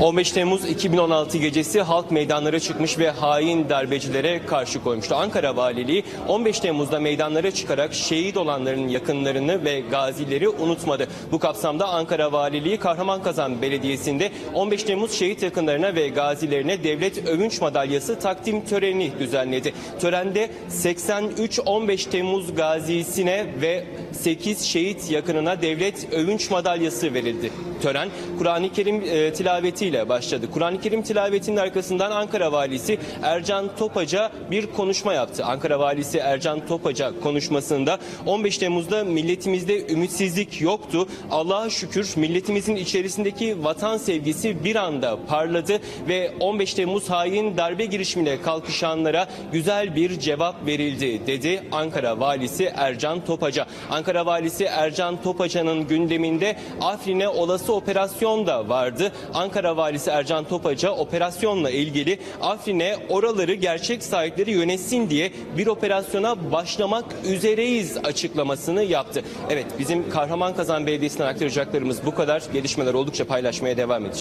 15 Temmuz 2016 gecesi halk meydanlara çıkmış ve hain darbecilere karşı koymuştu. Ankara Valiliği 15 Temmuz'da meydanlara çıkarak şehit olanların yakınlarını ve gazileri unutmadı. Bu kapsamda Ankara Valiliği Kahramankazan Belediyesi'nde 15 Temmuz şehit yakınlarına ve gazilerine devlet övünç madalyası takdim töreni düzenledi. Törende 83 15 Temmuz gazisine ve 8 şehit yakınına devlet övünç madalyası verildi. Tören Kur'an-ı Kerim e, tilavetiyle başladı. Kur'an-ı Kerim tilavetinin arkasından Ankara Valisi Ercan Topaca bir konuşma yaptı. Ankara Valisi Ercan Topaca konuşmasında 15 Temmuz'da milletimizde ümitsizlik yoktu. Allah'a şükür milletimizin içerisindeki vatan sevgisi bir anda parladı ve 15 Temmuz hain darbe girişimine kalkışanlara güzel bir cevap verildi dedi Ankara Valisi Ercan Topaca. Ankara Valisi Ercan Topaca'nın gündeminde Afrin'e olası operasyon da vardı. Ankara Valisi Ercan Topaca operasyonla ilgili Afrin'e oraları gerçek sahipleri yönetsin diye bir operasyona başlamak üzereyiz açıklamasını yaptı. Evet bizim Kahraman Kazan Belediyesi'nden aktaracaklarımız bu kadar. Gelişmeler oldukça paylaşmaya devam edeceğiz.